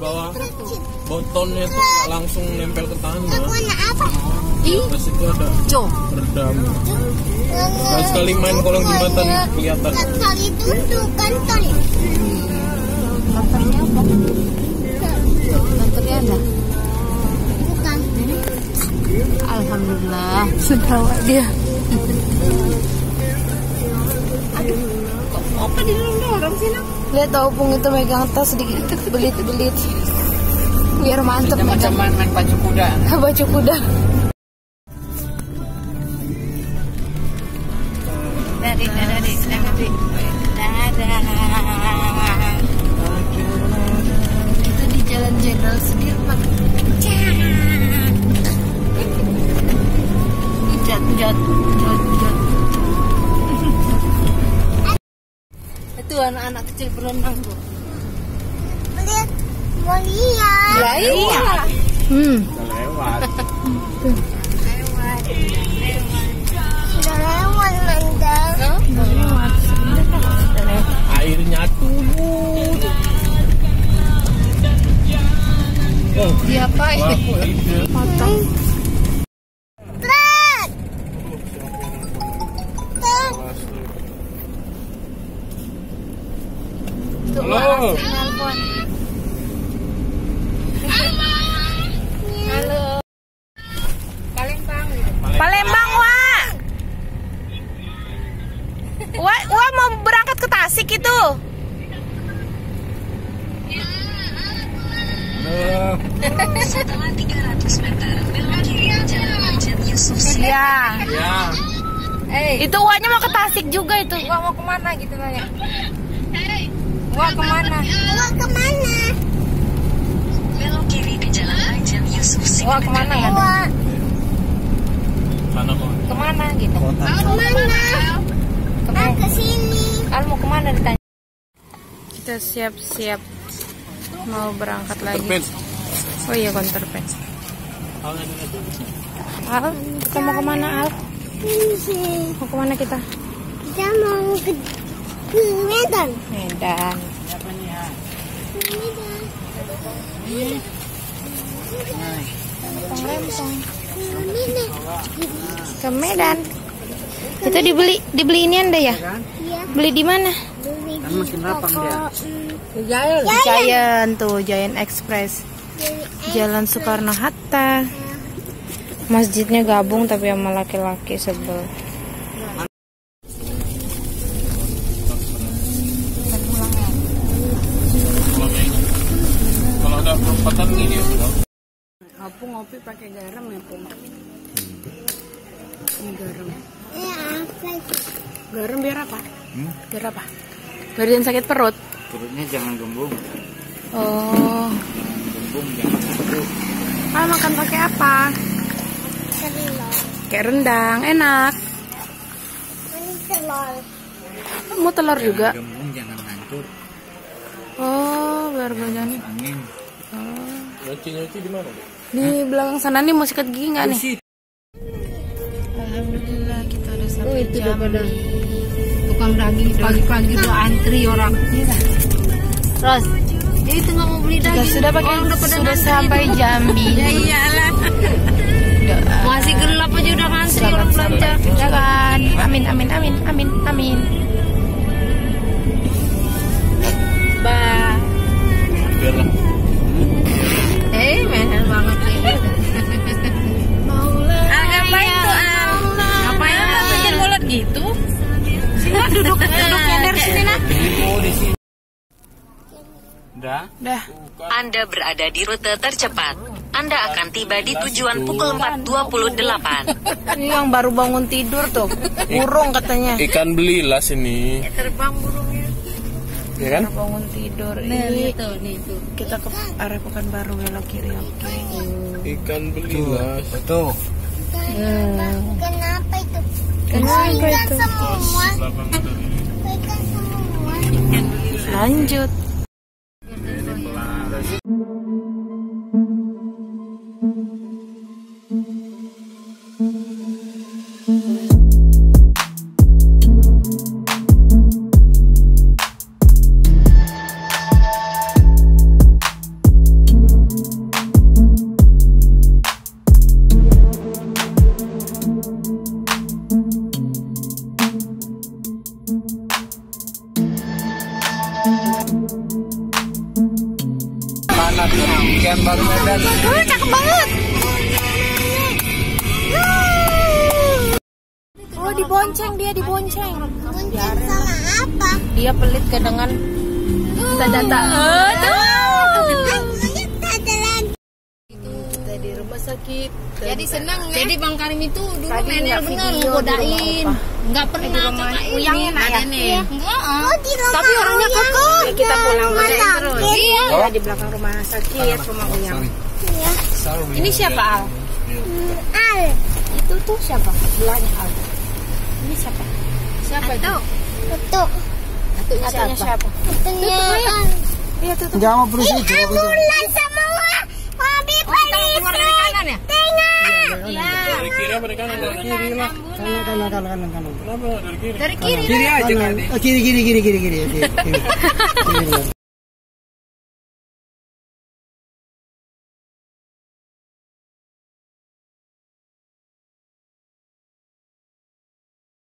bawah botolnya tuh nggak langsung nempel ke tanah apa? Terus itu ada redam Kalau sekali main kolong jembatan kelihatan Kali itu tuh kantor ya? Kantornya apa? Kantornya ada. Bukan. Alhamdulillah. Sendawa dia. Apa di dorong sih nak? Lihat tau Pung itu megang tas sedikit belit-belit. Biar mantep macam main, main pacu kuda baju kuda. Dari dari dari Itu di Jalan Jenderal Sudirman. Jat jat jat Itu anak-anak kecil berenang tuh. Lihat, mau lihat. Ya iya. Hmm. lewat Sudah lewat mandang. airnya turun oh Diapain? Potong. Halo. Halo. Palembang. Palembang, Wak. Wak, Wak mau berangkat ke Tasik itu. Eh, Setelah 300 meter, belok kiri Jalan Yusuf Iya. ya Itu Waknya mau ke Tasik juga itu. Wak mau ke mana gitu nanya. Wak ke mana? Mau ke mana? Belok kiri ke Jalan Majen Yusuf Wak ke mana ya? Wah, sana kok Ke mana gitu? ke mana? Ah, ke sini. Al mau ke mana ditanya? Kita siap-siap mau berangkat lagi. terpin Oh iya counter pen. Hal ini aja. Al, kita mau ke mana Al? Mau ke mana kita? Kita mau ke Medan. Medan. Ke Medan. Itu dibeli dibeli ini anda ya? Iya. Beli di mana? Beli kan di makin lapang dia toko, mm, Giant. Giant tuh, Giant Express. Jalan Soekarno Hatta. Masjidnya gabung tapi sama laki-laki sebel. Pakai garam ya, Pung. Ini garam. Itu? Garam biar apa? Hmm? Biar apa? Biar jangan sakit perut. perutnya jangan gembung Oh. gembung jangan ngantuk Ah, makan pakai apa? Kayak rendang, enak. Ini telur. Mau telur juga? gembung jangan ngantuk Oh, biar jangan. angin nyuci nyuci di mana Bu? Di belakang sana nih mau sikat gigi nggak nih? Alhamdulillah kita udah sampai Oh, itu jam. daripada tukang daging pagi-pagi udah antri orang. Ros, Jadi itu nggak mau beli kita daging. sudah pakai Orang udah pada sudah sampai itu. Jambi. Ya iyalah. Masih gelap aja udah ngantri Selamat orang belanja. sampai tujuan. Amin amin amin amin amin. Dah. Anda berada di rute tercepat. Anda akan tiba di tujuan pukul 4.28. Ini yang baru bangun tidur tuh. Burung katanya. ikan belilah sini Terbang burungnya. ya kan Baru bangun tidur. Nih, Ini tuh, nih tuh. kita ke arah Pekanbaru belok kiri oke. ikan belilah tuh Kenapa itu? Kenapa Ikan itu? semua. Lapang dari Ikan semua. Lanjut. Nada. Baru Medan. Uh, cakep banget. Oh, dibonceng dia dibonceng. Bonceng sama apa? Dia pelit kadang kan data-data. Eh, sakit. Jadi senang ya. Jadi Bang Karim itu dulu Tadi menel nggak bener godain. Enggak pernah Uyang ini enak ya? badannya. Enggak. ah. Oh, di rumah Tapi orangnya kokoh. juga. Kita pulang Rumah kerjain terus. Iya. Iya, di belakang rumah sakit, rumah Uyang. Iya. Ini siapa Al? Hmm, Al. Itu tuh siapa? Sebelahnya Al. Ini siapa? Siapa itu? Tutup. Atunya siapa? Al. Iya tutup. Jangan berusaha itu. Ambulans sama wa- wabi polisi. Keluar dari kanan ya? Tengah. Dari kiri apa dari kanan? Dari kiri lah. Kanan kanan kanan kanan kanan. Kenapa dari kiri? Dari kiri. Kiri aja kan. Kiri kiri kiri kiri kiri. kiri. Kiri. Kiri.